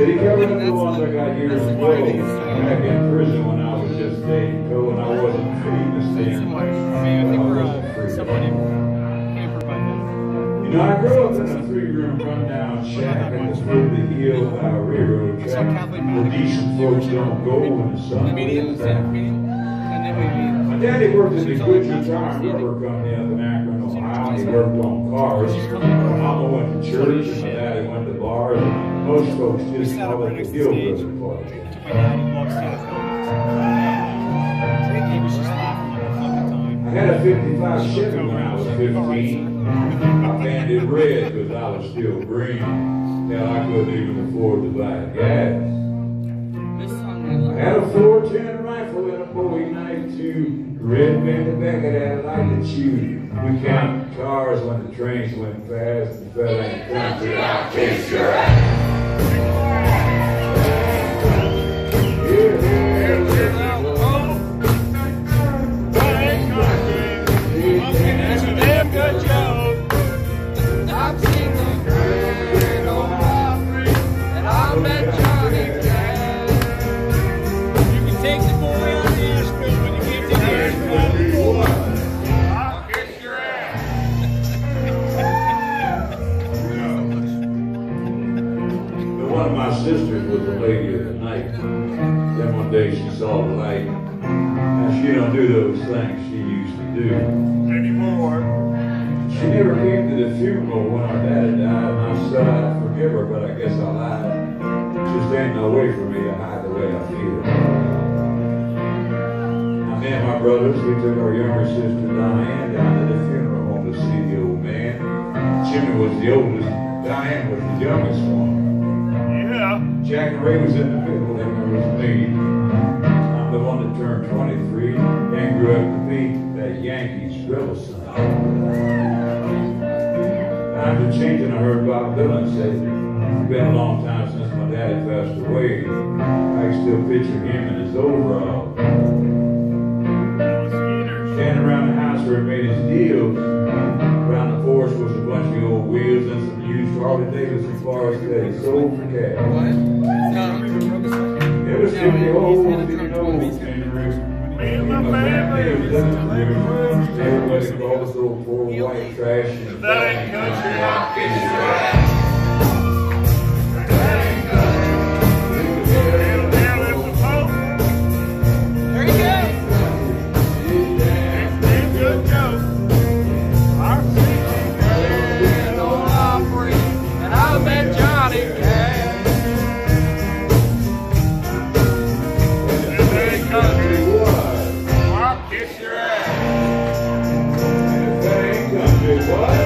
Covered up the ones I got years ago, back in prison when I was just dating Co, and I wasn't free to stand. Somebody, I mean, I think we're, uh, somebody can provide that. You know, I grew up in a three-room rundown shack foot of the hill by a railroad It's on track where decent folks don't go when the sun goes down. And then we uh, My daddy worked at the Goodyear Tire and Rubber Company up in Akron, Ohio. He worked on cars. My mama went to church and my daddy went to bars. Most folks just call it the next to the Gill stage. Brother Party. I took my dad and walked down the building. He was just laughing the whole fucking time. I had a 55 Chevy when I was 15. I painted red because I was still green. Now I couldn't even afford to buy gas. I had a 410 rifle and a Bowie knife too. Red banded back of that like to chew. We counted cars when the trains went fast and fell in the country. I'll kiss your ass. Sisters was a lady of the night. Then one day she saw the light. Now she don't do those things she used to do. Anymore. She never came to the funeral when our daddy died, and I said I'd forgive her, but I guess I lied. Just ain't no way for me to hide the way I feel. Now me and my brothers, we took our younger sister Diane down to the funeral home to see the old man. Jimmy was the oldest, Diane was the youngest one. Yeah. Jack and Ray was in the middle, and there was me. I'm the one that turned 23 and grew up to be that Yankees dribble son. Are changing, I heard Bob Dylan say, it's been a long time since my daddy passed away. I can still picture him in his overall. Uh, standing around the house where he made his deals. Around the porch was a bunch of old wheels and some used Harley Davidson cars that he sold for cash. It was the old, a know, one, he's got- and me and my family was living in the room. Everybody us old poor white trash. That ain't country, what?